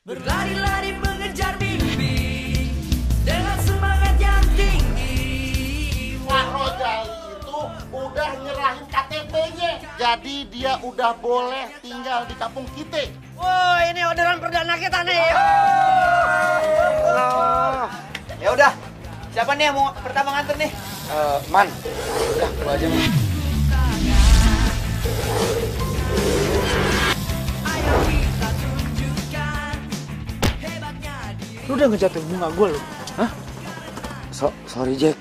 Berlari-lari mengejar mimpi dengan semangat yang tinggi. Pak Rojali itu udah nyerahin KTP-nya. Jadi dia udah boleh tinggal di kampung kita. Wah, ini orderan perdana kita nih. Ya udah. Siapa nih yang mau pertama nganter nih? Eh, Man, udah lu aja Man. Lu udah ngejatuhin bunga gue lu. Hah? So, sorry Jack.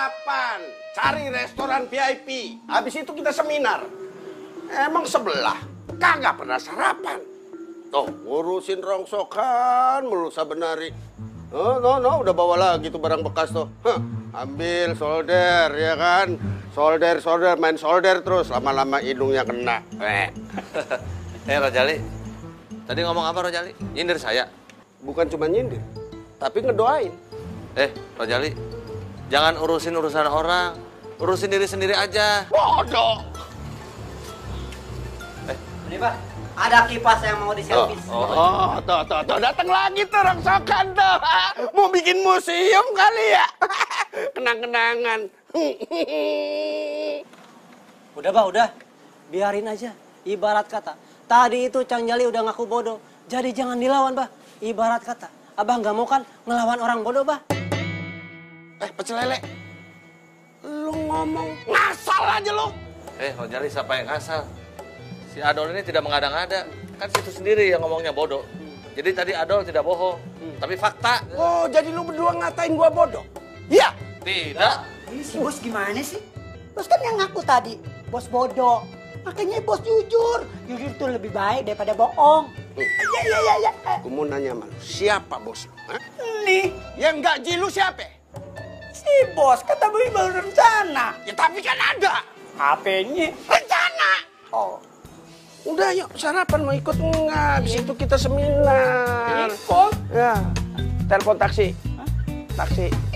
Sarapan, cari restoran VIP. Habis itu kita seminar. Emang sebelah, kagak pernah sarapan. Tuh, ngurusin rongsokan mulu sabenari. Oh, no, no, udah bawa lagi tuh barang bekas tuh. Hah, ambil solder, ya kan? Solder, solder, main solder terus. Lama-lama hidungnya kena. Eh, Eh Rojali, tadi ngomong apa Rojali? Nyindir saya. bukan cuma nyindir, tapi ngedoain. Eh Rojali, jangan urusin urusan orang, urusin diri sendiri aja. Bodoh. Ini Pak, ada kipas yang mau diservis. Oh, oh, tuh, tuh, tuh, datang lagi tuh rongsokan tuh. Mau bikin museum kali ya? Kenang-kenangan. Udah, Pak, udah. Biarin aja. Ibarat kata, tadi itu Cang Jali udah ngaku bodoh. Jadi jangan dilawan, Bah. Ibarat kata, Abah nggak mau kan ngelawan orang bodoh, Bah. Eh, pecel lele. Lu ngomong ngasal aja lu. Eh Rojali siapa yang ngasal? Si Adol ini tidak mengada-ngada. Kan situ sendiri yang ngomongnya bodoh. Jadi tadi Adol tidak bohong, tapi fakta. Oh, jadi lu berdua ngatain gua bodoh? Iya. Tidak. Ini si bos gimana sih? Bos kan yang ngaku tadi, bos bodoh. Makanya bos jujur. Jujur tuh lebih baik daripada bohong. Iya, iya, iya, iya. Eh, Aku mau nanya sama lu, siapa bos lu? Hah? Nih, Yang gaji lu siapa? Si bos kata beli baru rencana. Ya tapi kan ada. HP-nya. Rencana. Oh, Udah yuk sarapan mau ikut enggak? Habis itu kita seminar. Ikut? Ya. Telepon taksi. Taksi.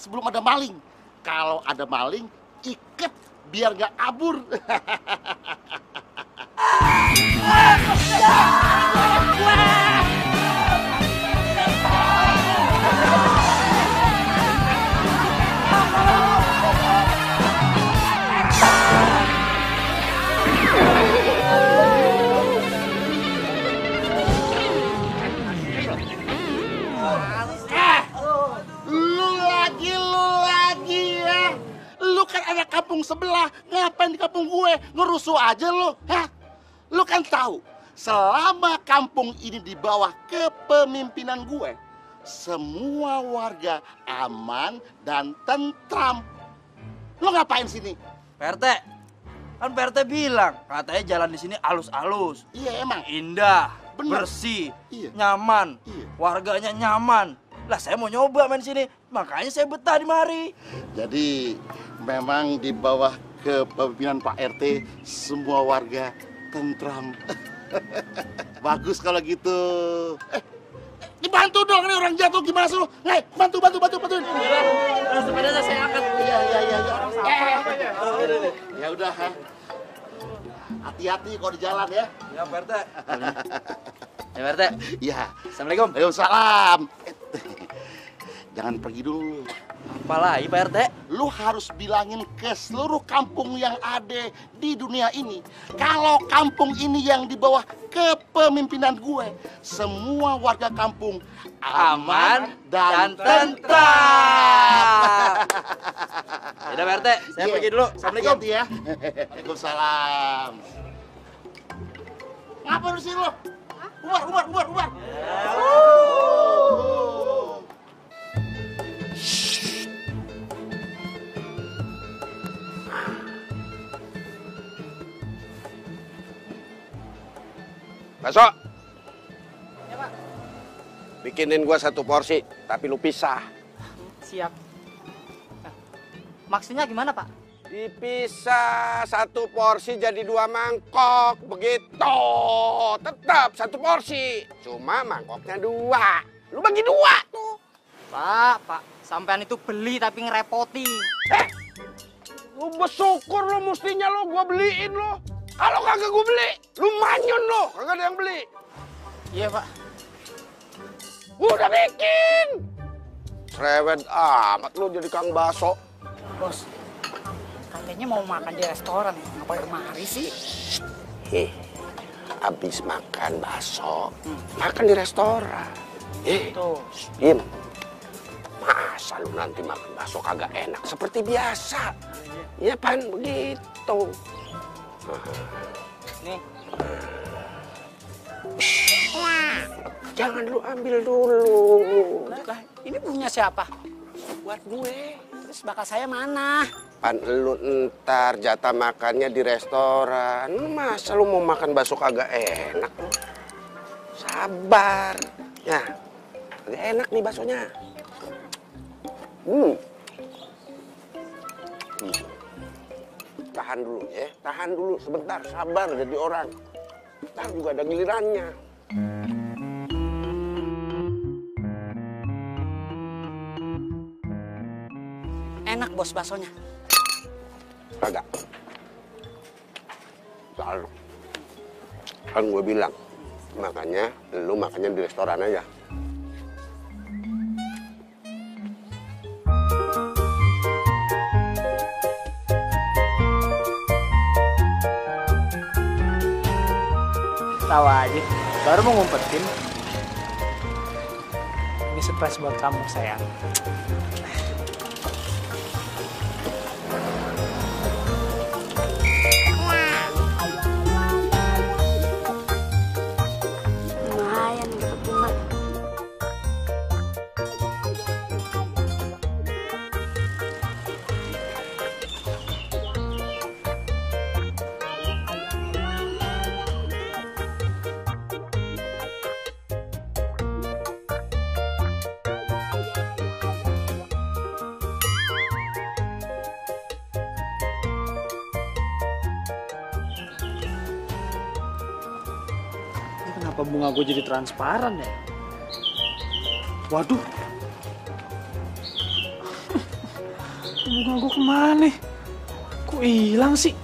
Sebelum ada maling. Kalau ada maling, ikat biar nggak kabur. lu kampung sebelah, ngapain di kampung gue? Ngerusuh aja lu, hah? Lu kan tahu, selama kampung ini di bawah kepemimpinan gue, semua warga aman dan tentram. Lu ngapain sini? PRT, kan PRT bilang katanya jalan di sini alus-alus, Iya emang. indah, Bener. bersih, Iya. nyaman, Iya. warganya nyaman. Lah saya mau nyoba main sini, makanya saya betah di mari. Jadi memang di bawah kepemimpinan Pak RT semua warga tentram. Bagus kalau gitu. Eh, dibantu dong ini orang jatuh gimana sih lu? Nih, bantu bantu bantu bantuin. Sepedanya saya angkat. Iya iya iya. iya. Eh, ya udah. ha. Hati-hati kalau di jalan ya. Ya PRT. Ya PRT. Iya. Assalamualaikum. Waalaikumsalam. Eh, Jangan pergi dulu. Apalagi PRT? lu harus bilangin ke seluruh kampung yang ada di dunia ini kalau kampung ini yang di bawah kepemimpinan gue semua warga kampung aman dan, tentram. Yaudah PRT, saya Iya. pergi dulu. Assalamualaikum. Ya. Waalaikumsalam. Ngapa lu sih lu? Umar, Umar, Umar, Umar. Baso. Bikinin gua satu porsi, tapi lu pisah. Siap. Maksudnya gimana, Pak? Dipisah satu porsi jadi dua mangkok, begitu. Tetap satu porsi, cuma mangkoknya dua. Lu bagi dua tuh. Pak, Pak, sampean itu beli tapi ngerepoti. Eh, lu bersyukur lu mestinya lu gua beliin lu. Kalau kagak gua beli, lu manyun lu, kagak ada yang beli. Iya, Pak. Gua udah bikin. Cerewet amat lu jadi kang baso. Bos, katanya mau makan di restoran ya. Ngapain kemari sih? Eh, habis makan bakso, makan di restoran. Eh. Im, masa lu nanti makan bakso kagak enak seperti biasa? Ya pan begitu. Nih, Jangan lu ambil dulu. lah, ini punya siapa? Buat gue. Terus bakal saya mana? Pan lu ntar jatah makannya di restoran. Masa lu mau makan bakso kagak enak? lu? Sabar. Ya, kagak enak nih baksonya. Hmm. Hmm. Tahan dulu ya, tahan dulu sebentar, sabar jadi orang. Ntar juga ada gilirannya. Enak, Bos, baksonya. Kagak. Soal kan gue bilang, makanya lu makannya di restoran aja. Tahu aja, baru mau ngumpetin. Ini surprise buat kamu, sayang. Kenapa bunga gue jadi transparan ya? Waduh. bunga gue ke mana? Kok hilang sih?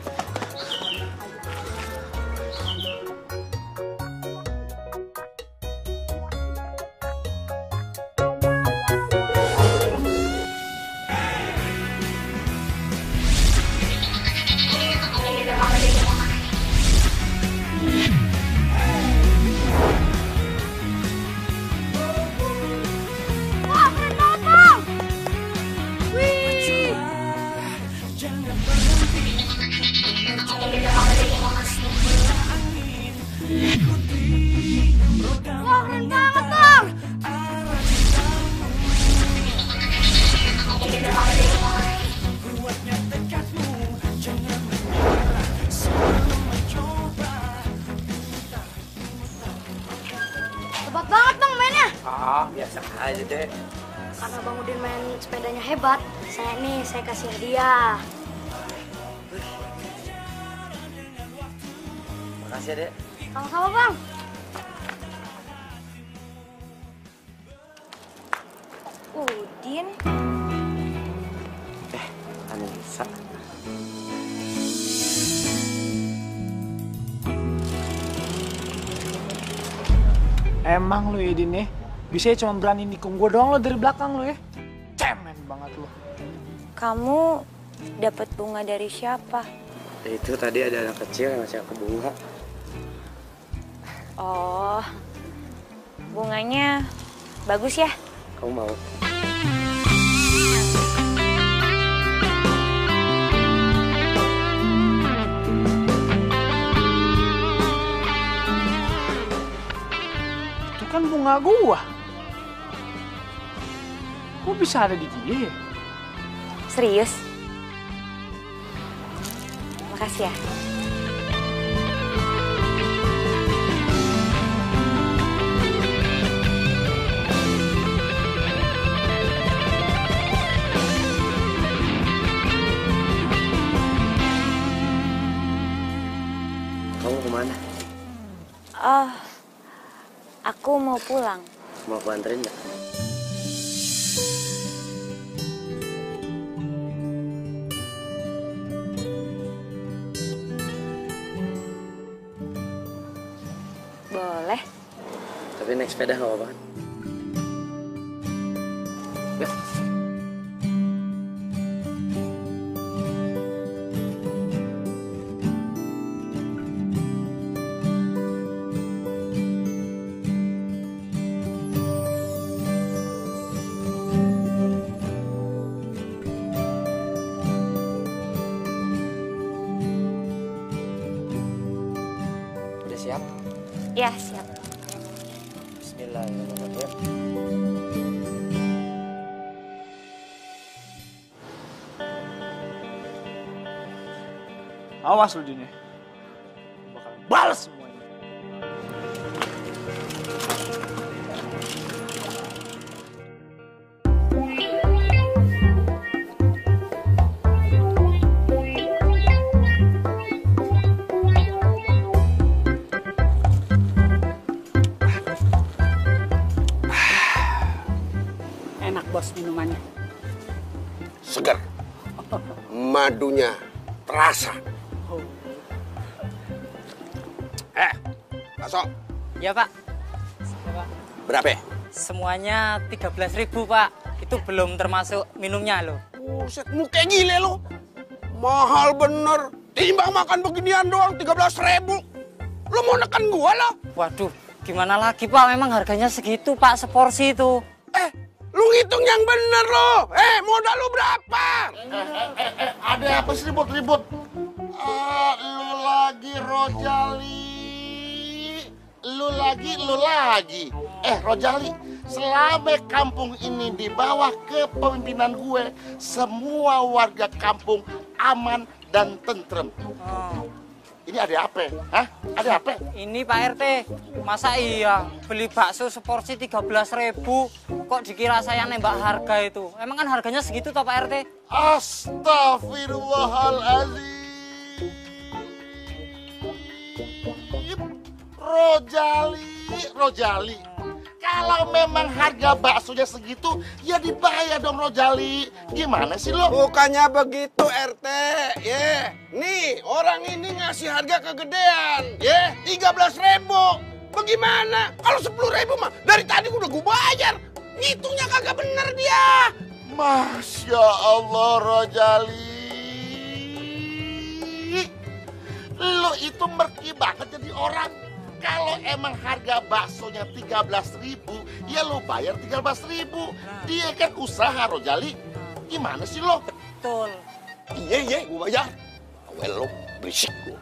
Emang lu Idin nih, bisa cuma berani nikung gue doang lo dari belakang lo ya. Cemen banget lo. Kamu dapat bunga dari siapa? Itu tadi ada anak kecil yang ngasih aku bunga. Oh, bunganya bagus ya? Kamu mau? Bunga gua. Kok bisa ada di dia ya? Serius? Makasih ya. Aku mau pulang. Mau aku anterin nggak? Boleh. Tapi naik sepeda nggak apa-apa kan? Awas lu Din ya. Bakal balas semuanya. Enak bos minumannya. Segar. Madunya terasa. Kaso, Ya pak, berapa? semuanya 13.000 ribu pak. Itu belum termasuk minumnya loh. Buset, muka gile lo. Mahal bener. Timbang makan beginian doang 13 ribu. Lo mau neken gua lo? Waduh, gimana lagi pak? Memang harganya segitu pak, seporsi itu. Eh, lu ngitung yang bener lo. Eh, modal lu berapa? Eh, ada apa sih ribut-ribut? Ah, lu lagi Rojali. Lu lagi, lu lagi. Eh, Rojali, selama kampung ini di bawah kepemimpinan gue, semua warga kampung aman dan tentrem. Ini ada apa? Hah? Ada apa? Ini Pak RT, masa iya beli bakso seporsi 13.000 ribu? Kok dikira saya nembak harga itu? Emang kan harganya segitu toh Pak RT? Astagfirullahaladzim. Rojali, Rojali. Kalau memang harga baksonya segitu, ya dibayar dong Rojali. Gimana sih lo? Bukannya begitu RT, ya. Nih, orang ini ngasih harga kegedean, ya. 13 ribu. Bagaimana? Kalau 10 ribu mah dari tadi udah gue bayar. Ngitungnya kagak bener dia. Masya Allah Rojali. Lo itu merki banget jadi orang. Kalau emang harga baksonya 13 ribu, ya lo bayar 13 ribu. Dia kan usaha Rojali. Gimana sih lo? Betul. Iya, iya, gue bayar. Well, lo berisik lo.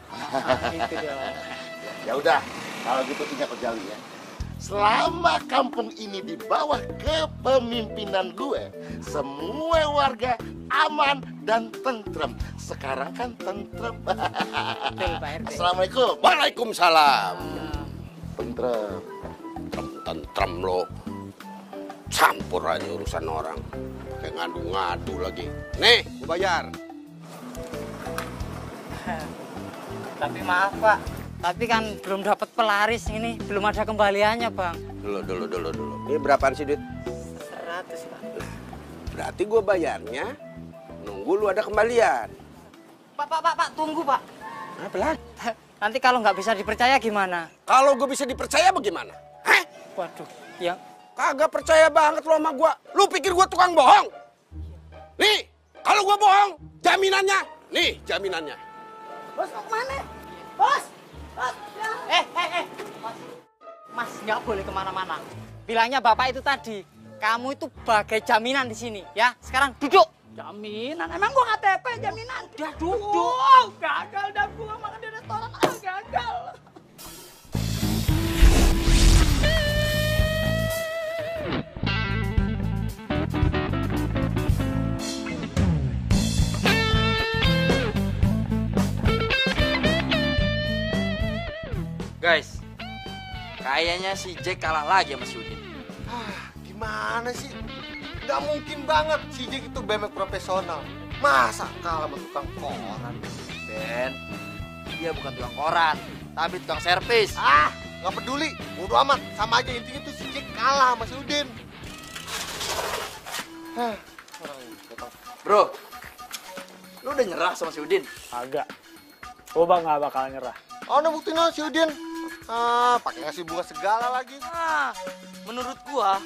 Gitu dong. Ya udah, kalau gitu ingat Rojali ya. Selama kampung ini di bawah kepemimpinan gue, semua warga aman dan tentrem. Sekarang kan tentrem. Assalamualaikum. Waalaikumsalam. Tentrem. Tentrem, tentrem lo. Campur aja urusan orang. Kayak ngadu-ngadu lagi. Nih, gue bayar. Tapi maaf Pak, tapi kan belum dapat pelaris ini, belum ada kembaliannya Bang. Dulu, dulu, dulu, dulu. Ini berapaan sih, duit? 100 Pak. Berarti gue bayarnya nunggu lu ada kembalian. Pak, Pak, Pak, Pak, tunggu Pak. Nah, pelan. Nanti kalau nggak bisa dipercaya gimana? Kalau gue bisa dipercaya bagaimana? Waduh, ya Kagak percaya banget lo sama gue. Lu pikir gue tukang bohong? Nih, kalau gue bohong, jaminannya. Nih, jaminannya. Bos mau ke mana? Bos! Eh, eh, eh. Mas, Mas nggak boleh ke mana-mana. Bilangnya bapak itu tadi, kamu itu bagai jaminan di sini, ya. Sekarang duduk. Jaminan? Emang gua KTP jaminan? Udah duduk. Oh, gagal dah gua makan di restoran. Ah, gagal. Guys, kayaknya si Jack kalah lagi sama si Udin. Gimana sih? Gak mungkin banget si Jack itu bemek profesional. Masa kalah sama tukang koran? Ben, dia bukan tukang koran, tapi tukang servis. Ah, gak peduli. Bodo amat. Sama aja intinya tuh si Jack kalah sama si Udin. Hah, orang tukang Bro, lu udah nyerah sama si Udin? Agak. Gue bang gak bakal nyerah. Oh, buktinya si Udin. Ah, pakai ngasih bunga segala lagi. Nah, menurut gua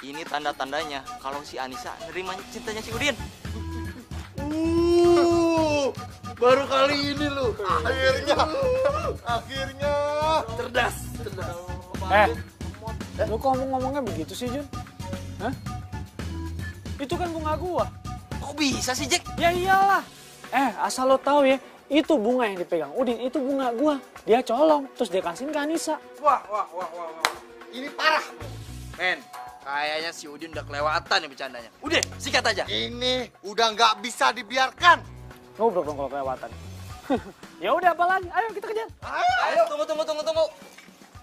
ini tanda-tandanya kalau si Anissa nerima cintanya si Udin. Uh, baru kali ini lu. Akhirnya, akhirnya. Cerdas, cerdas. Eh, lu kok ngomong-ngomongnya begitu sih, Jun? Hah? Itu kan bunga gua. Kok bisa sih, Jack? Ya iyalah. Eh, asal lo tahu ya, itu bunga yang dipegang Udin, itu bunga gua. Dia colong, terus dia kasihin ke Anissa. Wah, wah, wah, wah, wah. Ini parah. Men, kayaknya si Udin udah kelewatan nih bercandanya. Udah, sikat aja. Ini udah nggak bisa dibiarkan. Ngobrol dong kalau kelewatan. ya udah apa lagi? Ayo kita kejar. Ayo, tunggu, tunggu, tunggu, tunggu.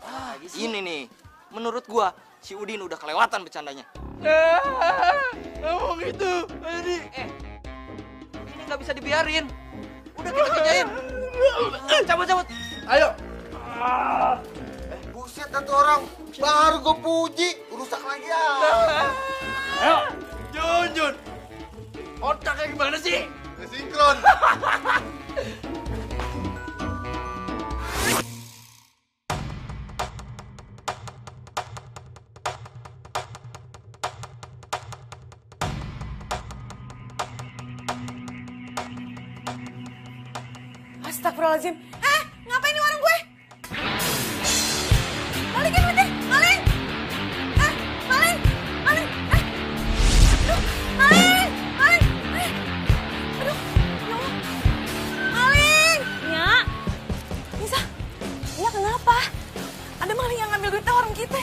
Ah, ini nih, menurut gua si Udin udah kelewatan bercandanya. Ngomong itu, Ini, eh, ini nggak bisa dibiarin. Udah kita kerjain. Cabut, cabut. Ayo. Eh, buset satu orang. Baru gue puji, rusak lagi ya. Ayo. Jun, Jun. Otaknya gimana sih? Sinkron. Astagfirullahaladzim. Eh, ngapain di warung gue? Balikin duitnya, maling! Eh, maling! Maling! Eh, aduh, maling! Maling! Eh, aduh, ya Allah. Maling! Ya, Nisa, ya kenapa? Ada maling yang ngambil duitnya warung kita.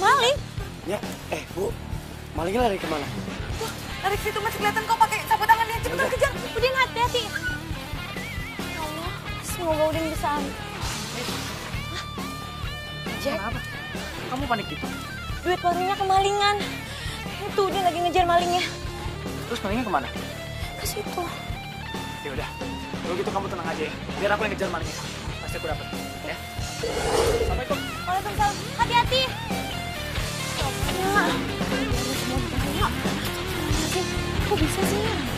Maling? Ya, eh bu, malingnya lari ke mana? Wah, dari situ masih kelihatan kok pakai sapu tangan dia. Cepetan kejar. Udin hati-hati. Semoga Udin bisa. Jack, Kamu panik gitu? Duit warungnya kemalingan. Itu Udin lagi ngejar malingnya. Terus malingnya ke mana? Ke situ. Ya udah, kalau gitu kamu tenang aja ya. Biar aku yang ngejar malingnya. Pasti aku dapet. Ya. Assalamualaikum. Waalaikumsalam. Hati-hati. Ya. Kok bisa sih?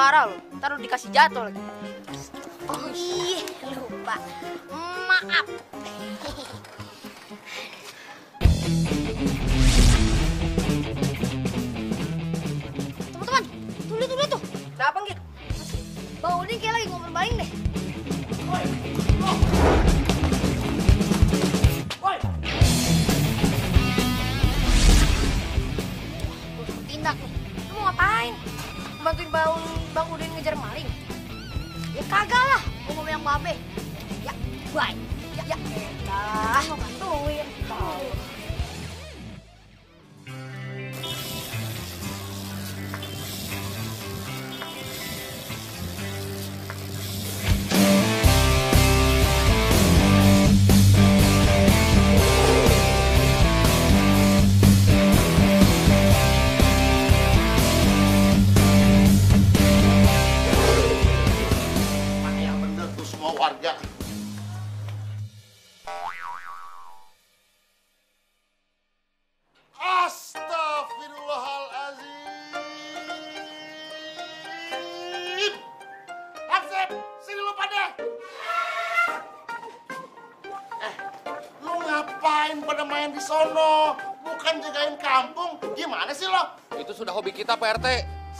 marah loh ntar dikasih jatuh lagi oh iya lupa maaf teman-teman tuh lihat dulu tuh kenapa gitu bang Udin kayak lagi ngomong baling deh Oi. Oh. tindak nih. Lu mau ngapain? Bantuin bang, bang Udin ngejar maling? Ya kagak lah. Gua mau bilang babe. Ya, bye. Ya, ya. Elah, mau bantuin. Mana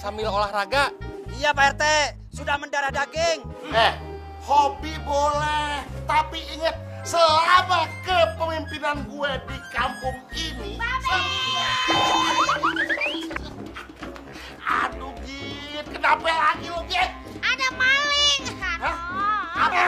sambil olahraga. Iya Pak RT, sudah mendarah daging. Eh, hobi boleh, tapi ingat selama kepemimpinan gue di kampung ini. Aduh, Git, kenapa lagi lo, Git? Ada maling. Apa?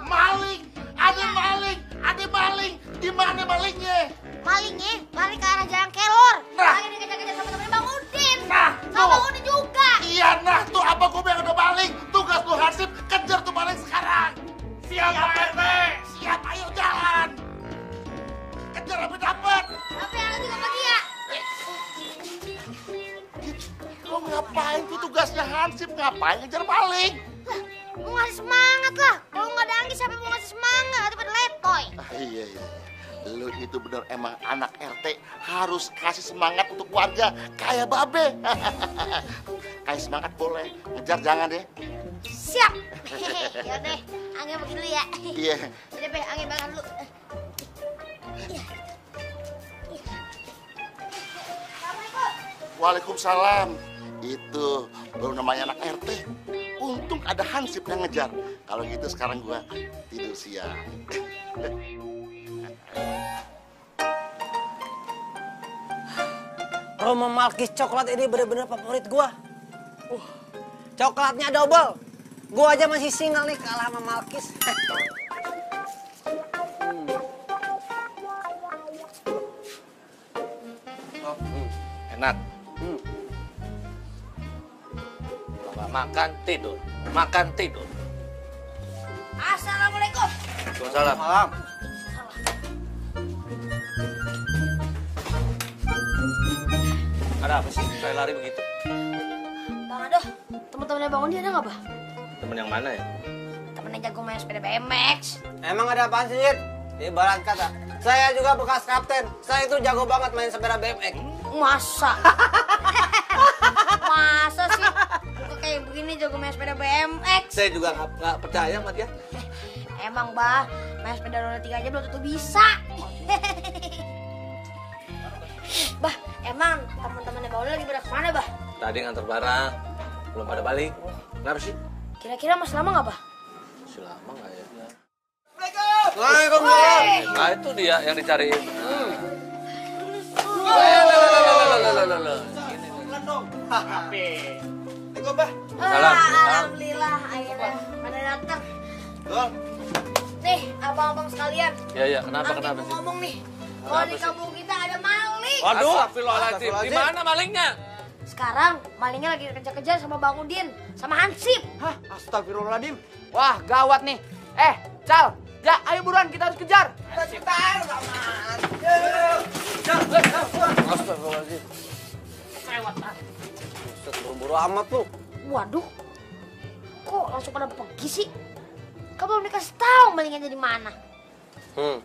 Maling, ada maling, ada maling. Di mana malingnya? Malingnya lari ke arah jalan kelor. Nah. Lagi dikejar-kejar sama temen Bang Udin. Nah, sama Bang. Udin juga. Iya, nah tuh apa gue bilang udah maling. Tugas lu Hansip, kejar tuh maling sekarang. Siap, Pak RT. Siap, ayo jalan. Kejar sampai dapet. Tapi yang juga sama dia. Lo ngapain tuh tugasnya Hansip? Ngapain ngejar maling? Mau ngasih semangat lah. Kalau nggak ada angin siapa mau ngasih semangat? Daripada letoy. Ah, iya, iya. Lu itu bener emang anak RT harus kasih semangat untuk warga kayak babe. Kayak semangat boleh, ngejar jangan deh. Siap. ya deh, angin pergi dulu ya. Iya. Udah, Be, angin banget dulu. Waalaikumsalam. Itu baru namanya anak RT. Untung ada Hansip yang ngejar. Kalau gitu sekarang gua tidur siang. Roma Malkis coklat ini bener-bener favorit gua. Uh, coklatnya double. Gua aja masih single nih kalah sama Malkis. Enak. Kalau nggak makan, tidur. Makan, tidur. Assalamualaikum. Waalaikumsalam. Ada apa sih? Saya lari begitu. Bang Adoh, teman-temannya Bang Udin ada nggak, Bah? Temen yang mana ya? Temennya jago main sepeda BMX. Emang ada apaan sih, Yit? Ibarat kata, saya juga bekas kapten. Saya itu jago banget main sepeda BMX. Masa? Masa sih? Muka kayak begini jago main sepeda BMX. Saya juga nggak nggak percaya sama dia. Emang, Bah, main sepeda roda tiga aja belum tentu bisa. bah, emang teman-temannya Bang Udin lagi pada ke mana, Bah? Tadi ngantar barang, belum pada balik. Kenapa sih? Kira-kira masih lama nggak, Bah? Masih lama nggak ya? Waalaikumsalam. Nah itu dia yang dicariin. Hmm. Salam. Alhamdulillah, akhirnya pada datang. Nih, abang-abang sekalian. Ya ya, kenapa Nanti kenapa sih? ngomong nih. Kalau di kampung kita. Waduh, Astagfirullahaladzim. Di mana malingnya? Sekarang malingnya lagi dikejar-kejar sama Bang Udin, sama Hansip. Hah, astagfirullahaladzim. Wah, gawat nih. Eh, Cal, ya, ayo buruan kita harus kejar. Cepetan, Astagfirullahaladzim. Buset, buru-buru amat lu. Waduh, kok langsung pada pergi sih? Kau belum dikasih tahu malingnya di mana. Hmm.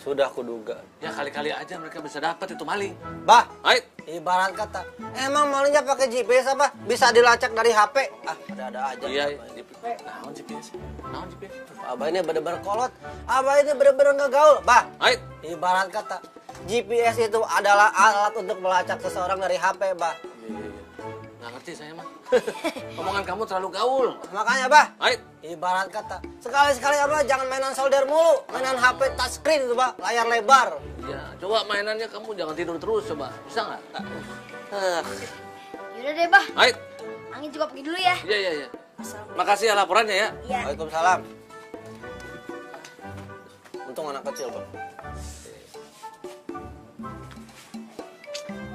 Sudah kuduga. Ya kali-kali aja mereka bisa dapat itu maling. Bah, Ait. ibarat kata, emang malingnya pakai GPS apa? Bisa dilacak dari HP? Ah, ada-ada aja. Iya, iya. Naon GPS? Naon GPS? Abah ini bener-bener kolot. Abah ini bener-bener ngegaul. Bah, Ait. ibarat kata, GPS itu adalah alat untuk melacak seseorang dari HP, Bah. Iya, iya, iya. Nggak ngerti saya mah. Omongan kamu terlalu gaul. Makanya, Bah. Ait. Ibarat kata, sekali-sekali Abah jangan mainan solder mulu. Mainan HP touchscreen itu, Bah. Layar lebar. Iya, coba mainannya kamu jangan tidur terus coba. Bisa nggak? Ah. Yaudah deh, Bah. Ait. Angin juga pergi dulu ya. Iya, iya, iya. Makasih ya laporannya ya. Iya. Waalaikumsalam. Untung anak kecil, Bah.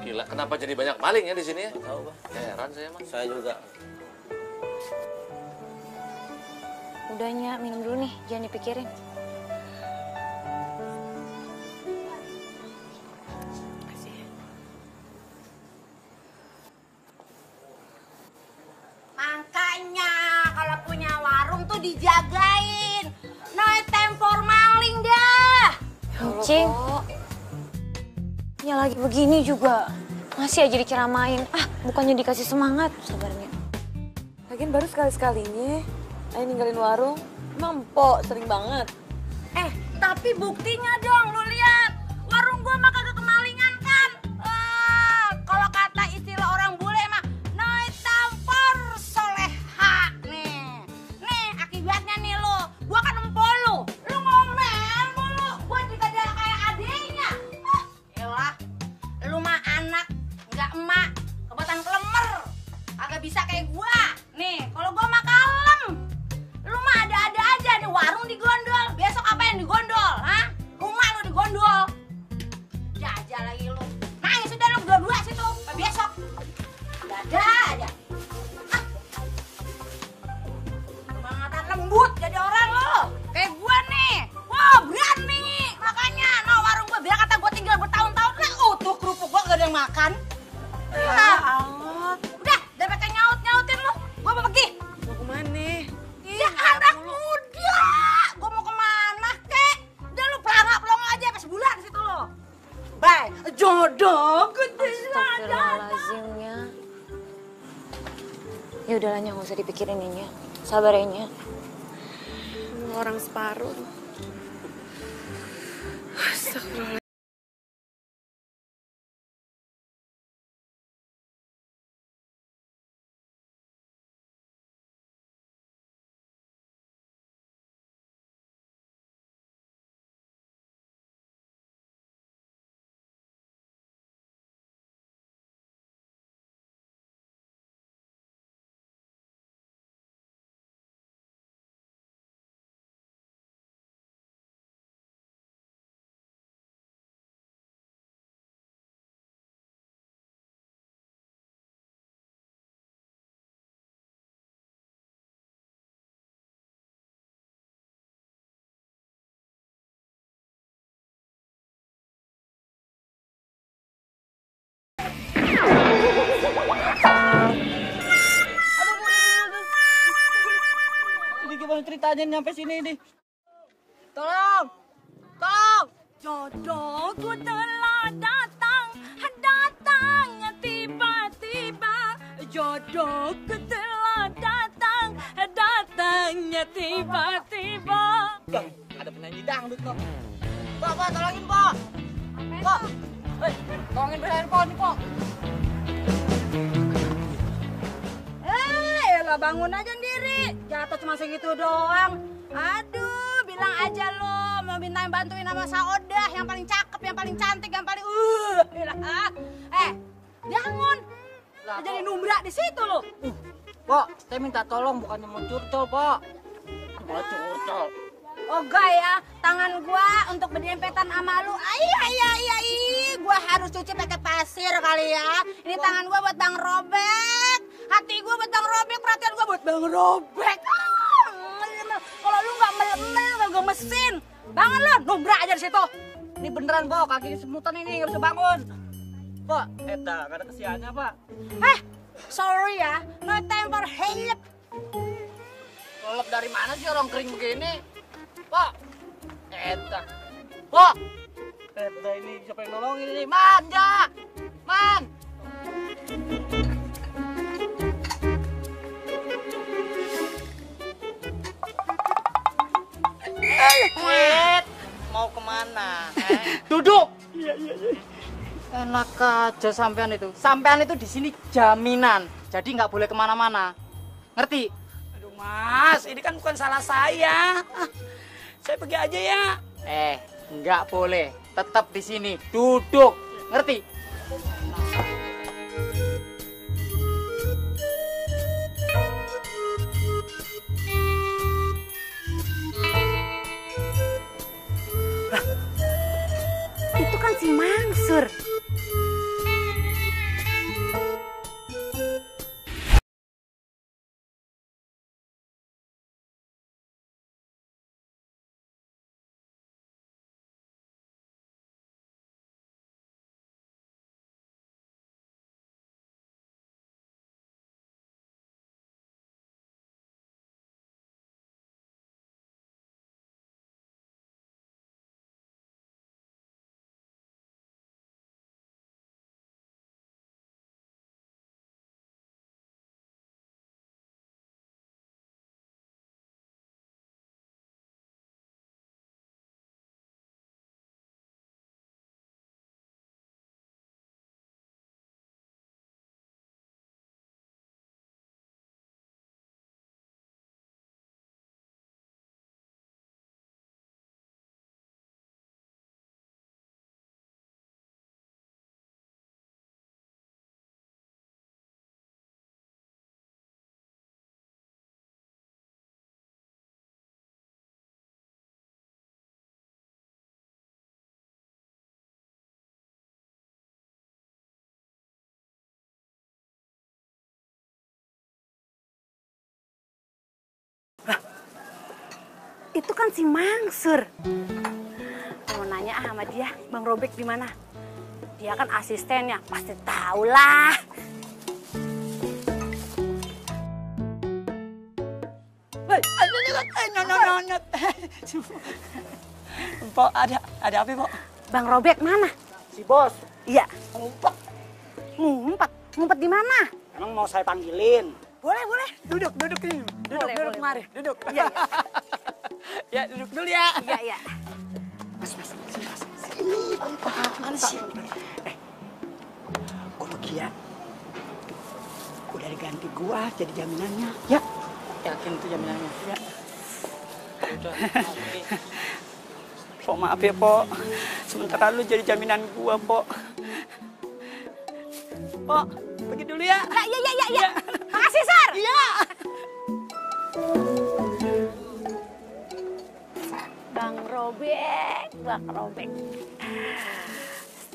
Gila, kenapa jadi banyak maling ya di sini ya? Tahu, Bah. Heran saya mah. Saya juga. Udahnya minum dulu nih, jangan dipikirin. Makanya kalau punya warung tuh dijagain. No tempor maling dah. Cing. Ya lagi begini juga. Masih aja diceramain. Ah, bukannya dikasih semangat. Sabarnya. Lagian baru sekali-sekalinya Ayo ninggalin warung. Emang empok sering banget. Eh, tapi buktinya dong lu lihat. Warung gua mah kagak Dipikirin ini ya. Sabar ya, Gimana ceritanya nyampe sini ini? Tolong! Tolong! Jodohku telah datang, datangnya tiba-tiba. Jodohku telah datang, datangnya tiba-tiba. Bang, ada penyanyi dangdut kok. Pak, Pak, tolongin, Pak. Pak. Hei, tolongin belain Pak, elah bangun aja sendiri. Jatuh cuma segitu doang. Aduh, bilang aja lo mau minta bantuin sama Saodah yang paling cakep, yang paling cantik, yang paling uh. ah. Eh, bangun. Lah, jadi numbrak di situ lo. Pak, saya minta tolong bukannya mau curcol, Pak. Mau curcol. Enggak ya, tangan gua untuk berdempetan sama lu. Ai ai ai, gua harus cuci pakai pasir kali ya. Ini tangan gua buat Bang Robek. Hati gua buat Bang Robek, perhatian gua buat Bang Robek. Ah, Kalau lu nggak mel-mel kagak mesin. Bangun lu, numbrak aja di situ. Ini beneran, Pak. Kaki semutan ini nggak bisa bangun. Pak, eta, gak ada kesiannya, Pak. Eh, sorry ya, no time for help. Kolop dari mana sih orang kering begini? Pak, eta. Pak, eta ini siapa yang nolongin ini? Man, ja! Man! Eh, mau ke mana? Eh? Duduk. Enak aja sampean itu. Sampean itu di sini jaminan. Jadi nggak boleh ke mana-mana. Ngerti? Aduh mas, ini kan bukan salah saya. Ah, Saya pergi aja ya. Eh, nggak boleh. Tetap di sini. Duduk. Ngerti? Itu kan si Mansur. Itu kan si Mansur. Mau nanya ah sama dia, Bang Robek di mana? Dia kan asistennya, pasti tahu lah. Pok, ada, ada apa, Pok? Bang Robek mana? Si bos. Iya. Ngumpet. Ngumpet? Ngumpet di mana? Emang mau saya panggilin? Boleh, boleh. Duduk, duduk ini. Duduk, Boleh, duduk, boleh, mari. Duduk. Iya, iya. ya, duduk dulu ya. Iya, iya. Mas, mas, sini, mas. Sini, mana sih? Eh, gua pergi ya. Udah diganti gua jadi jaminannya. Ya. Yakin itu jaminannya? Ya. Udah, Pok, maaf ya, Pok. Sementara lu jadi jaminan gua, Pok. Pok, pergi dulu ya. Ya, iya, iya, iya, iya. Makasih, Sar. Iya. Bang Robek, Bang Robek.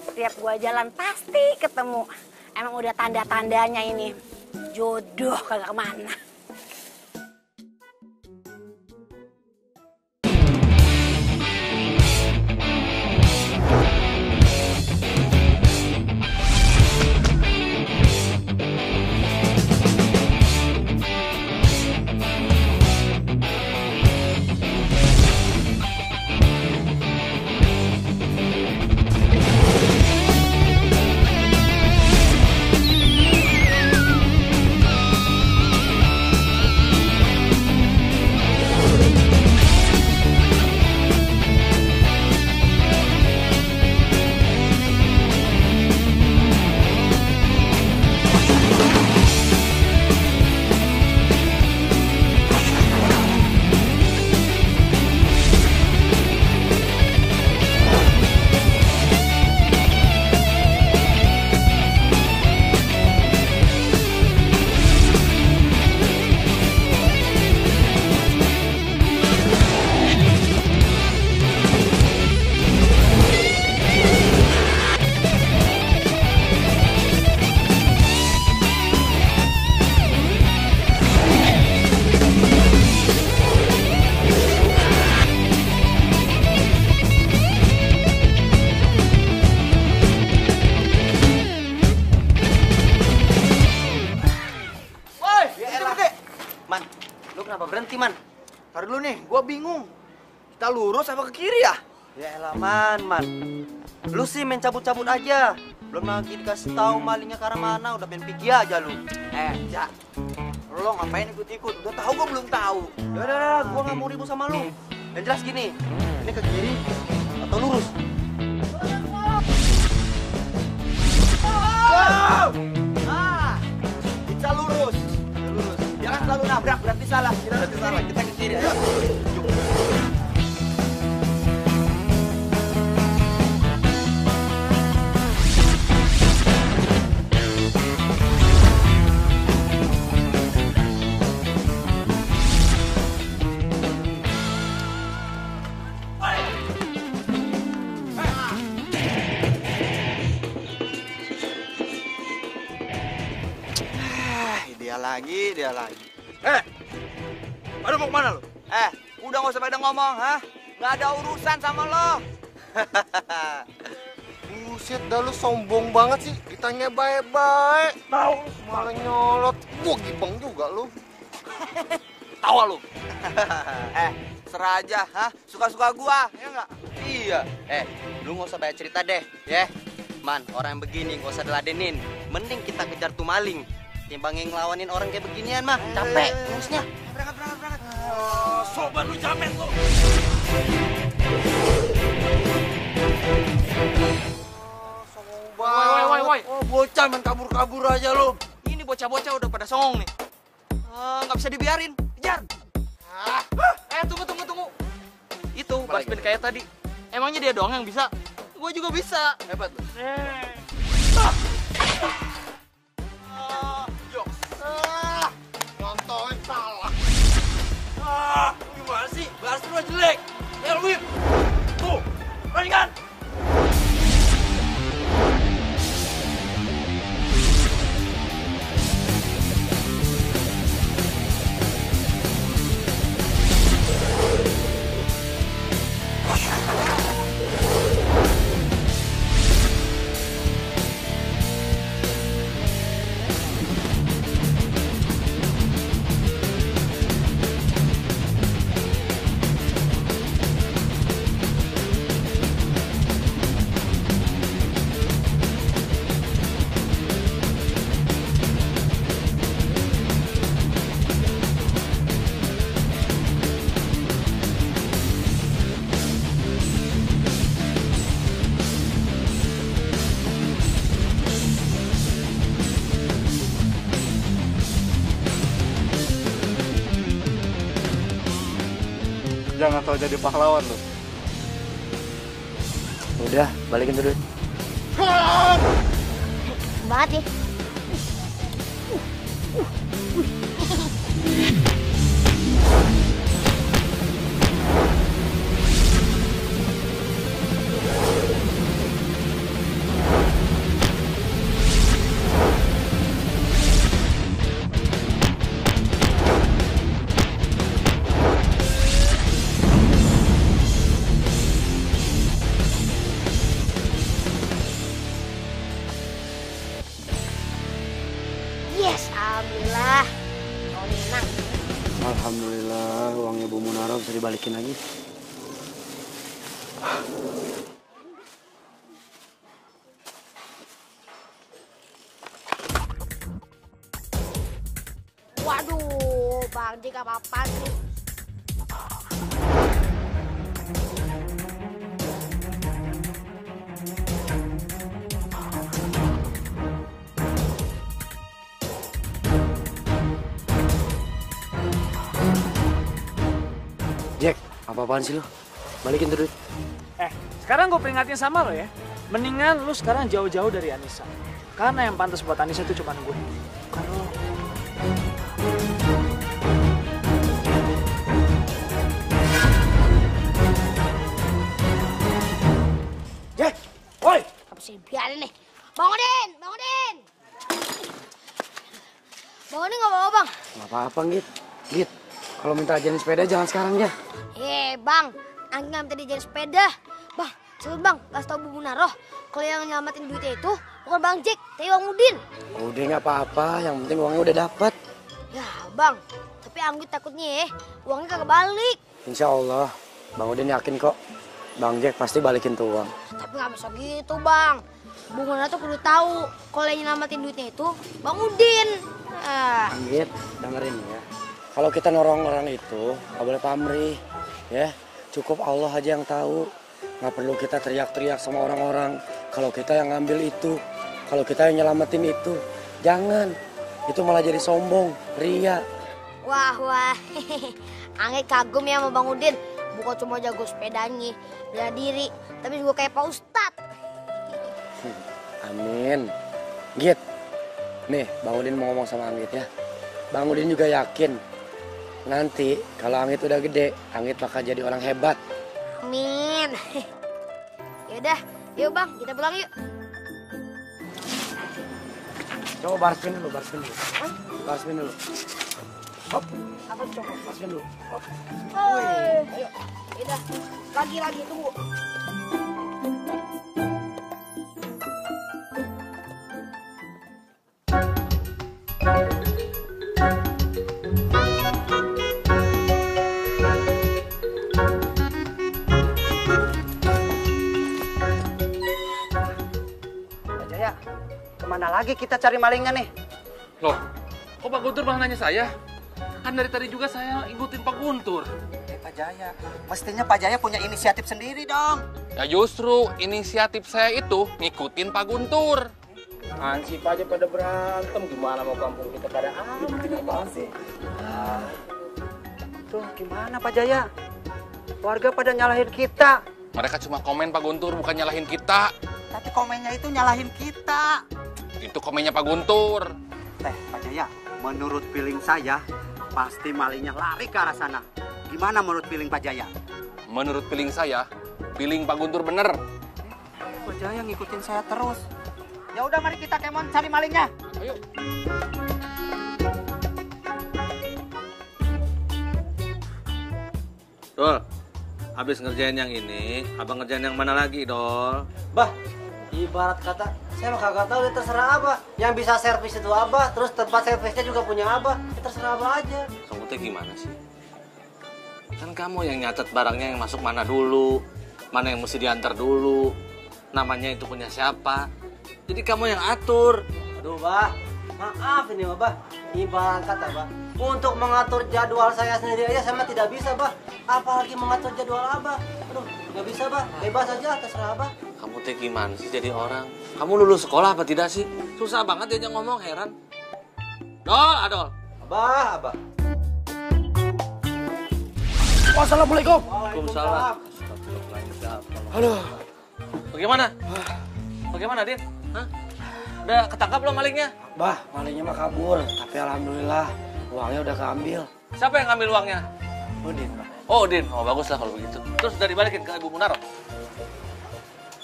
Setiap gua jalan pasti ketemu. Emang udah tanda-tandanya ini. Jodoh kagak ke mana. Lurus apa ke kiri ya? Ya elah, Man, Man. Lu sih main cabut-cabut aja. Belum lagi dikasih tahu malingnya ke arah mana, udah main pergi aja lu. Eh, Ja. Lu ngapain ikut-ikut? Udah tahu gua belum tahu. Udah, udah, udah, gua nggak mau ribut sama lu. Yang jelas gini, ini ke kiri atau lurus? Ah, kita lurus. salah, kita berarti salah. Kita ke kiri. Ayo. Lagi, dia lagi. Eh, Pada mau ke mana lo? eh, udah nggak usah pada ngomong, ha? Nggak ada urusan sama lo. Buset dah lu sombong banget sih. Ditanya baik-baik. Tahu malah nyolot. Gua gipeng juga lu. Tawa lu. eh, serah aja, ha? Suka-suka gua, ya nggak? Iya. Eh, lu nggak usah banyak cerita deh, ya. Man, orang yang begini nggak usah diladenin. Mending kita kejar tuh maling. Timbangin ngelawanin orang kayak beginian mah, capek ngurusnya. Berangkat, berangkat, berangkat. Sobat lu jamet lo. Woi, woi, woi, woi. Oh, bocah main kabur-kabur aja lu. Ini bocah-bocah udah pada songong nih. Ah, nggak bisa dibiarin. Kejar. Ah. Eh, tunggu, tunggu, tunggu. Itu, baspin kayak tadi. Emangnya dia doang yang bisa? Gue juga bisa. Hebat lu. Nonton salah. Ah, gimana sih? Bahas jelek. Ya lu, Wip. Tuh, kan? Jangan tahu jadi pahlawan lu. Udah, balikin duit. Banget ya. Apa-apaan sih lo? Balikin tuh duit. Eh, sekarang gue peringatin sama lo ya. Mendingan lu sekarang jauh-jauh dari Anissa. Karena yang pantas buat Anissa itu cuma gue. Bukan lo. Jack, woi. Apa sih biarin nih? Bang Udin, Bang Udin. Bang Udin nggak apa-apa bang? Gak apa-apa, Git. Git, kalau minta ajarin sepeda jangan sekarang ya. Eh bang, Anggi nggak minta diajarin sepeda. Bang, sebut bang, kasih tau Bu Munaroh. Kalau yang nyelamatin duitnya itu bukan Bang Jack, tapi Bang Udin. Udah nggak apa-apa, yang penting uangnya udah dapat. Ya bang, tapi Anggi takutnya ya, uangnya kagak balik. Insya Allah, Bang Udin yakin kok. Bang Jack pasti balikin tuh uang. Tapi nggak bisa gitu bang. Bu Munaroh tuh perlu tahu kalau yang nyelamatin duitnya itu Bang Udin. Ah. Git, dengerin ya. Kalau kita nolong orang itu, nggak boleh pamrih. Ya, cukup Allah aja yang tahu. Nggak perlu kita teriak-teriak sama orang-orang. Kalau kita yang ngambil itu, kalau kita yang nyelamatin itu, jangan. Itu malah jadi sombong, ria. Wah, wah. Angget kagum ya sama Bang Udin. Bukan cuma jago sepedanya, bela diri, tapi juga kayak Pak Ustad. Amin. Git. Nih, Bang Udin mau ngomong sama Anggit ya. Bang Udin juga yakin nanti kalau Anggit udah gede, Anggit bakal jadi orang hebat. Amin. Yaudah, yuk Bang, kita pulang yuk. Coba barspin dulu, barspin dulu. Barspin dulu. Hop. Apa tuh? Barspin dulu. Hop. Woi, ayo. Yaudah, lagi-lagi tunggu. Ke mana lagi kita cari malingnya nih? Loh, kok Pak Guntur malah nanya saya? Kan dari tadi juga saya ikutin Pak Guntur. Eh, Pak Jaya, mestinya Pak Jaya punya inisiatif sendiri dong. Ya justru inisiatif saya itu ngikutin Pak Guntur. Ansip aja pada berantem, gimana mau kampung kita pada aman apa sih? Tuh, gimana Pak Jaya? Warga pada nyalahin kita, Mereka cuma komen Pak Guntur, bukan nyalahin kita. tapi komennya itu nyalahin kita. Itu komennya Pak Guntur. Teh, Pak Jaya, menurut feeling saya, pasti malingnya lari ke arah sana. Gimana menurut feeling Pak Jaya? Menurut feeling saya, feeling Pak Guntur bener. Pak Jaya ngikutin saya terus. Ya udah, mari kita kemon cari malingnya. Ayo. Dol, habis ngerjain yang ini, abang ngerjain yang mana lagi, Dol? Bah, ibarat kata saya mah kagak tahu ya terserah apa. Yang bisa servis itu abah, terus tempat servisnya juga punya abah. Ya terserah abah aja. Kamu teh gimana sih? Kan kamu yang nyatet barangnya yang masuk mana dulu, mana yang mesti diantar dulu, namanya itu punya siapa. Jadi kamu yang atur. Aduh, bah. Maaf ini, Bah. Ibarat kata, Bah. Untuk mengatur jadwal saya sendiri aja sama tidak bisa, Bah. Apalagi mengatur jadwal Abah. Aduh, nggak bisa, Bah. Bebas aja, terserah Abah. Kamu teh gimana sih jadi orang? Kamu lulus sekolah apa tidak sih? Susah banget diajak ngomong, heran. Dol, Adol. Abah, Abah. Wassalamualaikum. Waalaikumsalam. Aduh. Bagaimana? Bagaimana, Din? Hah? Udah ketangkap belum malingnya? Bah, malingnya mah kabur, tapi alhamdulillah uangnya udah keambil. Siapa yang ngambil uangnya? Udin, Bah. Oh, Din. Oh, bagus lah kalau begitu. Terus udah dibalikin ke Ibu Munaro?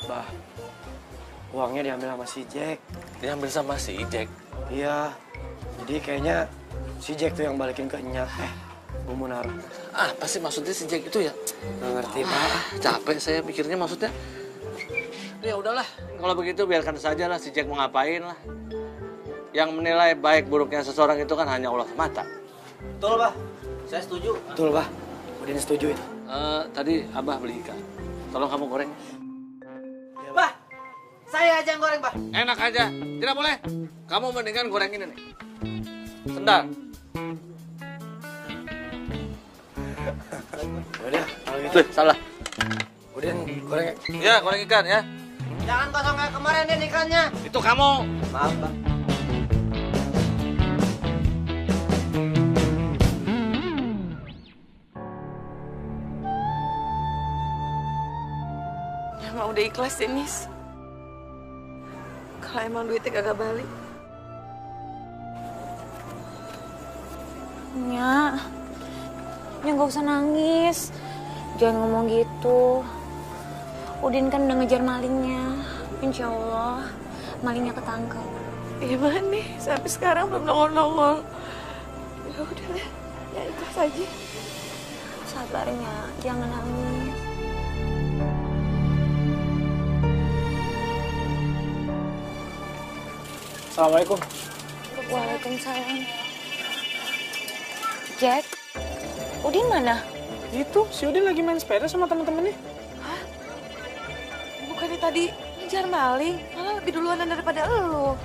Bah, uangnya diambil sama si Jack. Diambil sama si Jack? Iya. Jadi kayaknya si Jack tuh yang balikin ke Enya. Eh, Bu Munaro. Ah, pasti maksudnya si Jack itu ya? Nggak ngerti, Pak. Ah, capek saya mikirnya maksudnya. Ya udahlah, kalau begitu biarkan saja lah si Jack mau ngapain lah. Yang menilai baik buruknya seseorang itu kan hanya Allah semata. Betul, Bah. Saya setuju. Betul, Bah. Udin setuju itu. Eh, tadi Abah beli ikan. Tolong kamu goreng. Bah, saya aja yang goreng, Bah. Enak aja. Tidak boleh. Kamu mendingan goreng ini nih. Sendal. Udah, kalau gitu. Salah. Udin goreng. Ya, goreng ikan ya. Jangan kosong kayak kemarin ya ikannya. Itu kamu. Maaf, Bah. Emang udah ikhlas ya, Nis. Kalau emang duitnya kagak balik. Nya, Nya gak usah nangis. Jangan ngomong gitu. Udin kan udah ngejar malingnya. Insya Allah, malingnya ketangkep. Gimana nih? Sampai sekarang belum nongol-nongol. Ya udah deh, ya ikhlas aja. Sabarnya, jangan nangis. Assalamualaikum. Waalaikumsalam. Jack, Udin mana? Itu, si Udin lagi main sepeda sama temen-temennya. Bukannya tadi ngejar maling, malah lebih duluan daripada elu.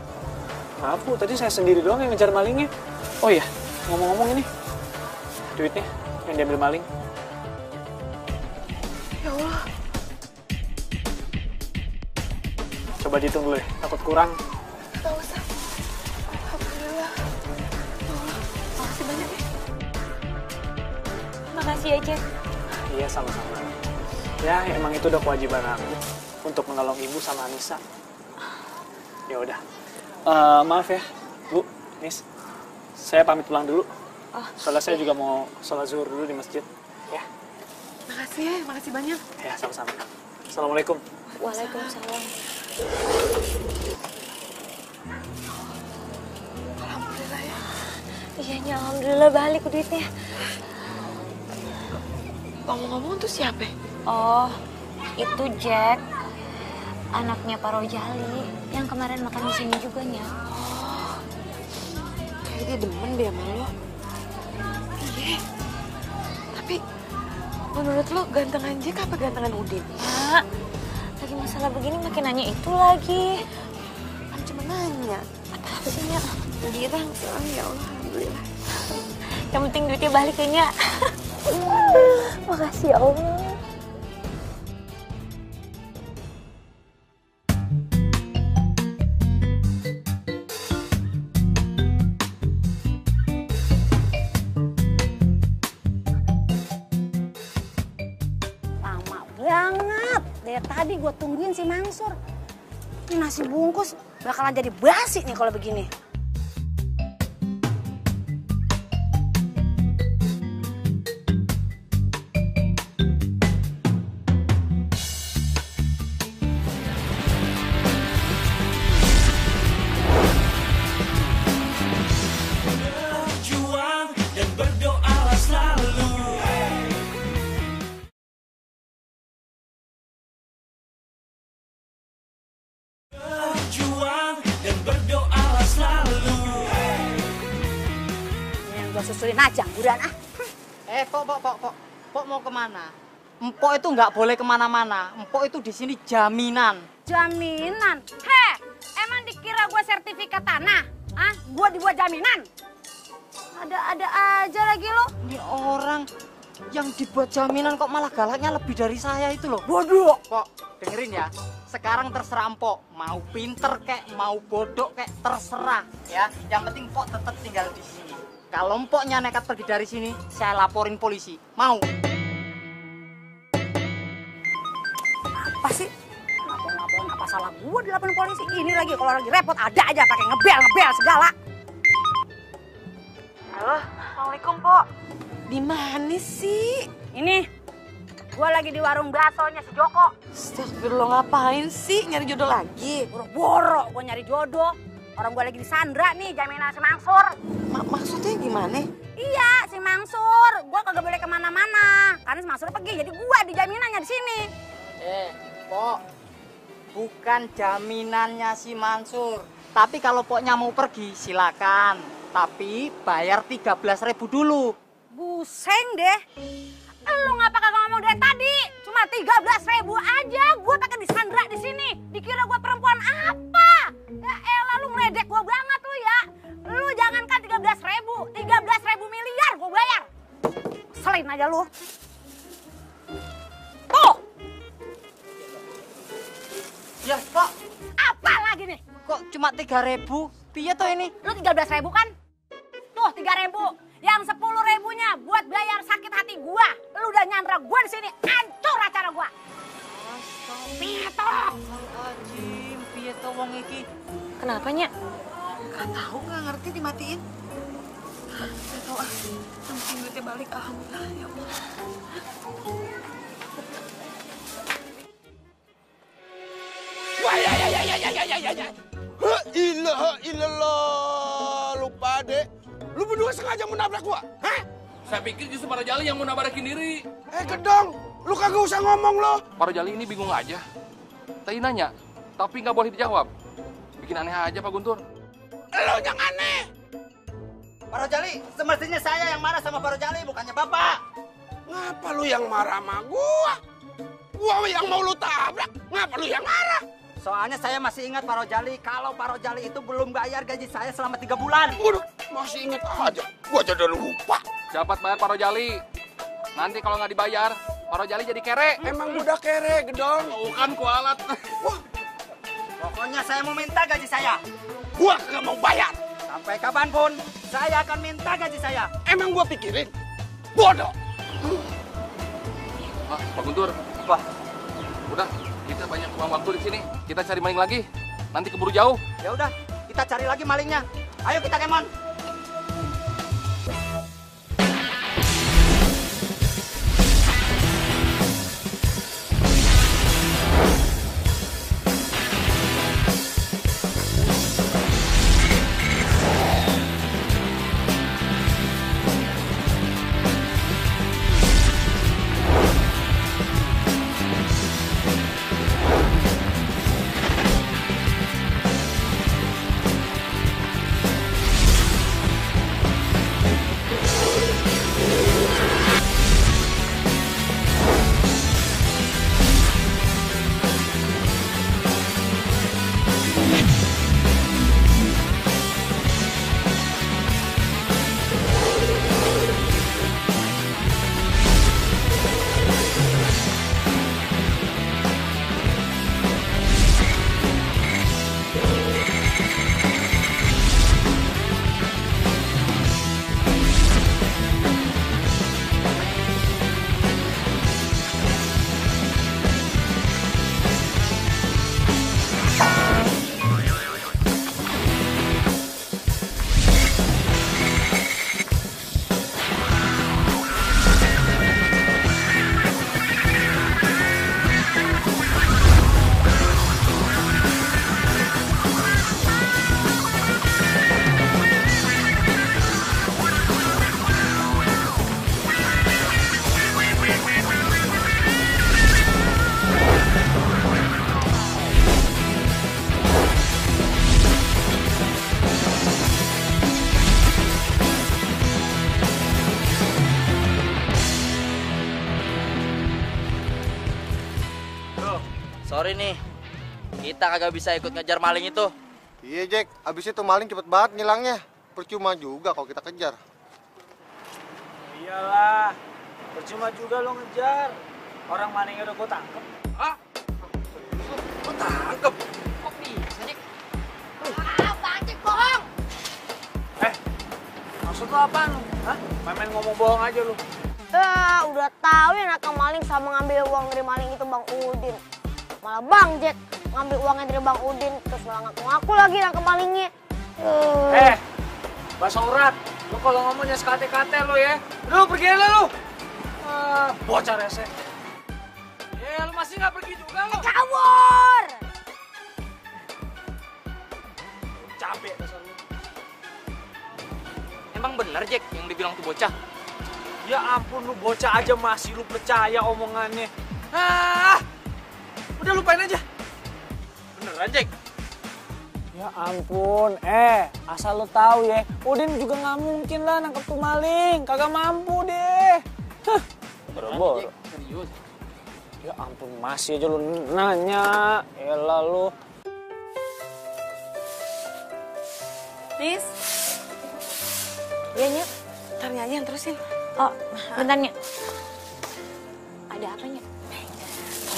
Maaf Bu, tadi saya sendiri doang yang ngejar malingnya. Oh iya, ngomong-ngomong ini. Duitnya yang diambil maling. Ya Allah, Coba dihitung dulu ya, takut kurang. Makasih ya, Jack. Iya, sama-sama. Ya, emang itu udah kewajiban aku untuk menolong ibu sama Anissa. Ya udah. Eh, maaf ya, Bu, Nis. Saya pamit pulang dulu. Oh, Soalnya saya juga mau sholat zuhur dulu di masjid. Ya, Makasih ya, makasih banyak. ya sama-sama. Assalamualaikum. Waalaikumsalam. Alhamdulillah ya. Iya, alhamdulillah balik duitnya. Ngomong-ngomong tuh siapa? Oh, itu Jack. Anaknya Pak Rojali yang kemarin makan di sini juga nya. Kayak dia demen deh sama lo. Iya. Tapi menurut lo gantengan Jack apa gantengan Udin? Mak, lagi masalah begini makin nanya itu lagi. Kan cuma nanya. Apa sih, Nya? Girang ya Allah, Alhamdulillah. Yang penting duitnya balik ya, Nya. Makasih ya Allah. Banget. Tadi gue tungguin si Mansur. Ini nasi bungkus bakalan jadi basi nih kalau begini. Pok mau ke mana? Empok itu nggak boleh ke mana-mana. Empok itu di sini jaminan. Jaminan? Heh, emang dikira gue sertifikat tanah? Ah, gue dibuat jaminan? Ada-ada aja lagi lo. Ini orang yang dibuat jaminan kok malah galaknya lebih dari saya itu loh. Bodoh. Pok, dengerin ya. Sekarang terserah Empok. Mau pinter kek, mau bodoh kek, terserah. Ya, yang penting Empok tetap tinggal di sini. Kalau Empoknya nekat pergi dari sini, saya laporin polisi. Mau? Apa sih? Lapor-laporan apa salah gue dilaporin polisi? Ini lagi kalau lagi repot ada aja pakai ngebel ngebel segala. Halo, Assalamualaikum, Pok. Di mana sih? Ini, gue lagi di warung baksonya si Joko. Astagfirullah, ngapain sih? Nyari jodoh lagi? Boro-boro gue nyari jodoh. Orang gue lagi di Sandra nih, jaminan si Mansur. Ma- maksudnya gimana? Iya, si Mansur. Gue kagak boleh ke mana-mana. Karena si Mansur pergi, jadi gue di jaminannya di sini. Eh, Pok. Bukan jaminannya si Mansur. Tapi kalau Poknya mau pergi, silakan. Tapi bayar 13.000 dulu. Buseng deh. Lu ngapa kagak ngomong dari tadi? Cuma 13 ribu aja. Gue pakai disandra di sini. Dikira gue perempuan apa? Ya elah lu meledek gue banget lu ya. Lu jangankan 13 ribu. 13 ribu miliar gue bayar. Selain aja lu. Ya, Pok. Apa lagi nih? Kok cuma 3.000? Piye tuh ini? Lu 13 ribu kan? Tuh 3 ribu. Yang 10 ribunya buat bayar sakit hati gua. Lu udah nyandra gua di sini. Hancur acara gua. Piye toh? Astagfirullahaladzim, piye tuh wong iki? Kenapa, Nya? Gak tahu, gak ngerti dimatiin. Gak tahu ah. Penting duitnya balik, alhamdulillah ya Allah. Ya, ya, ilaha illallah. Lu pade. Lu berdua sengaja menabrak gua. Hah? Saya pikir justru para jali yang mau nabrakin diri. Eh, gedong. Lu kagak usah ngomong lo. Para jali ini bingung aja. Tadi nanya, tapi nggak boleh dijawab. Bikin aneh aja Pak Guntur. Lu yang aneh. Pak Rojali, semestinya saya yang marah sama Pak Rojali, bukannya Bapak. Ngapa lu yang marah sama gua? Gua yang mau lu tabrak. Ngapa lu yang marah? Soalnya saya masih ingat Pak Rojali, kalau Pak Rojali itu belum bayar gaji saya selama tiga bulan. Waduh, masih ingat aja. Gua aja udah lupa. Dapat bayar Pak Rojali. Nanti kalau nggak dibayar, Pak Rojali jadi kere. Emang udah kere, gedong. Bukan kualat. Pokoknya saya mau minta gaji saya. Gua nggak mau bayar. Sampai kapan pun, saya akan minta gaji saya. Emang gua pikirin? Bodoh. Ah, Pak Guntur. Apa? Udah, kita banyak buang waktu di sini. Kita cari maling lagi. Nanti keburu jauh. Ya udah, kita cari lagi malingnya. Ayo kita kemon. Sorry nih, kita kagak bisa ikut ngejar maling itu. Iya Jack, abis itu maling cepet banget ngilangnya. Percuma juga kalau kita kejar. Iyalah, percuma juga lo ngejar. Orang malingnya udah gue tangkep. Hah? Lo tangkep? Kok bisa, Dik? Ah, Bang bohong. Maksud lo apaan lo? Hah? Main-main ngomong bohong aja lo. Ah, udah tahu ya nakal maling sama ngambil uang dari maling itu Bang Udin. Malah Bang Jack ngambil uangnya dari Bang Udin terus malah ngaku-ngaku lagi nangkep malingnya. Eh, bahasa urat. Lo kalau ngomongnya sekate-kate lo ya. Lo pergi aja lo. Ah, bocah rese. Ya, lo masih nggak pergi juga lo. Kabur! Cabe dasar. Emang bener Jack yang dibilang tuh bocah? Ya ampun lu bocah aja masih lu percaya omongannya. Ah, udah lupain aja. Beneran Jack? Ya ampun, eh asal lo tahu ya, Udin juga nggak mungkin lah nangkep tuh maling, kagak mampu deh. Hah, boro-boro. Serius? Ya ampun, masih aja lu nanya, elah lu. Nis. Iya, Nyok. Ntar aja yang terusin. Oh, bentar, Nyok. Ada apa, Nyok?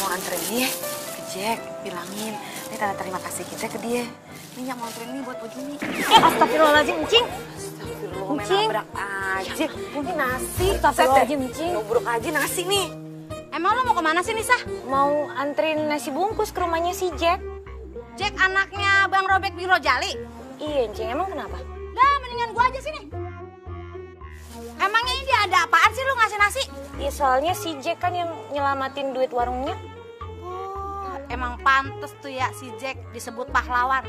Tolong anterin dia ya ke Jack, bilangin. Ini tanda terima kasih kita ke dia. Minyak mau anterin ini buat baju ini. Eh, astagfirullahaladzim, Cing. Astagfirullah, Cing. nabrak aja. Ini nasi. Astagfirullahaladzim. Cing. Nubruk aja nasi nih. Emang lo mau ke mana sih, Nisa? Mau anterin nasi bungkus ke rumahnya si Jack. Jack anaknya Bang Robek Biro Jali. Iya, Cing. Emang kenapa? Lah, mendingan gua aja sini. Emangnya ini dia ada apaan sih lu ngasih nasi? Iya, soalnya si Jack kan yang nyelamatin duit warungnya. Oh, emang pantes tuh ya si Jack disebut pahlawan.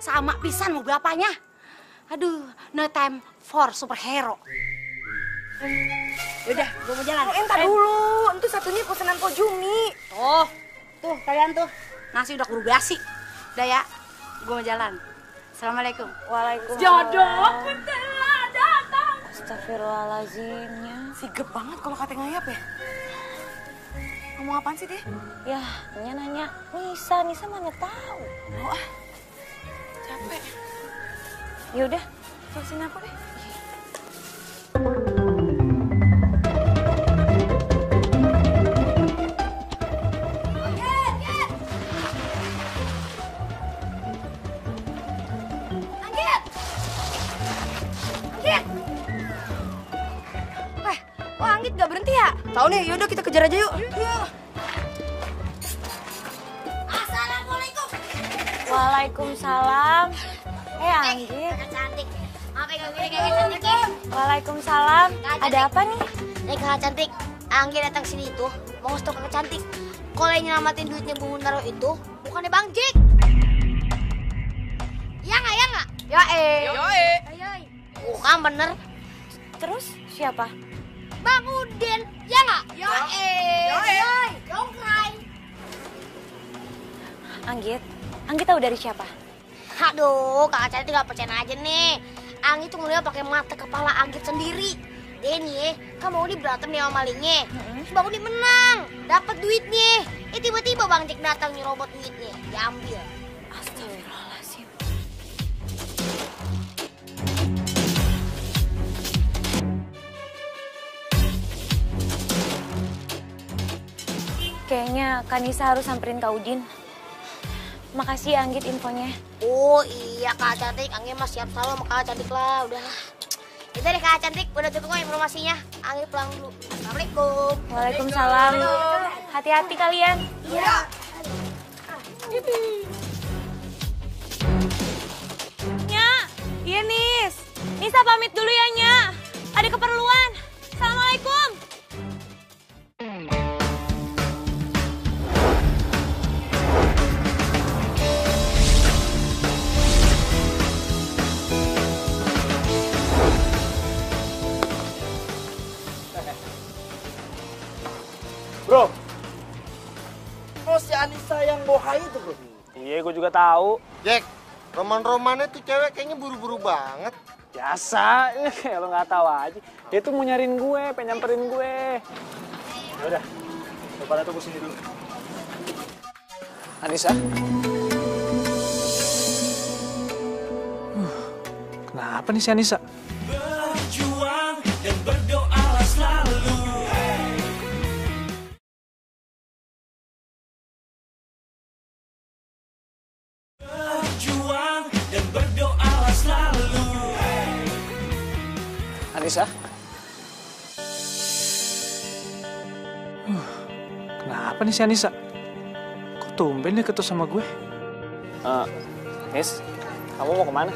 Sama pisan mau bapaknya. Aduh, no time for superhero. Yaudah, gua mau jalan. Oh, entar dulu. Itu satunya pesanan Po Jumi. Tuh, tuh kalian tuh. Nasi udah keburu basi. Udah ya, gua mau jalan. Assalamualaikum. Waalaikumsalam. Jodoh telah datang. Astagfirullahaladzimnya. Sigep banget kalau kata ngayap ya. Ngomong apaan sih dia? Ya, Nya nanya. Nisa, Nisa mana tahu. Oh ah, capek. Yaudah, Terusin aku deh. Ya? Tahu nih, yaudah kita kejar aja yuk. Assalamualaikum. Waalaikumsalam. Eh Anggit. Kakak cantik. Apa yang gini kakak cantik ya? Waalaikumsalam. Ada apa nih? Nih kakak cantik. Anggit datang sini itu mau stok kakak cantik. Kalau yang nyelamatin duitnya Bung Naro itu bukannya Bang Jack. Ya nggak ya nggak? Ya eh. Yo eh. Bukan bener. Terus siapa? Bang Udin. Ya nggak? Yo eh. Yo. Don't cry. Anggit. Anggit tahu dari siapa? Aduh, kakak cantik gak percaya aja nih. Anggi tuh ngeliat pakai mata kepala Anggit sendiri. Deh nih, kan Bang Udi berantem nih sama malingnya. Terus Bang Udi menang, dapat duitnya. Eh tiba-tiba Bang Jack datang nyerobot duitnya, diambil. Kayaknya Kanisa harus samperin Kak Udin. Makasih ya Anggit infonya. Oh iya kakak cantik, Anggi mah siap selalu sama kakak cantik lah, udah. Itu deh kakak cantik, udah cukup kok informasinya. Anggi pulang dulu. Assalamualaikum. Waalaikumsalam. Hati-hati kalian. Iya. Nya, iya Nis. Nisa pamit dulu ya Nya. Ada keperluan. Assalamualaikum. Bohai itu bro. iya gue juga tahu. Jack, roman-romannya tuh cewek kayaknya buru-buru banget. Biasa, kayak lo nggak tahu aja. Dia tuh mau nyariin gue, pengen nyamperin gue. Ya udah, lo pada tunggu sini dulu. Anissa. Huh, Kenapa nih si Anissa? Berjuang Anissa? Huh, Kenapa nih si Anissa? Kok tumben dia ketemu sama gue? Eh, Nis, kamu mau ke mana?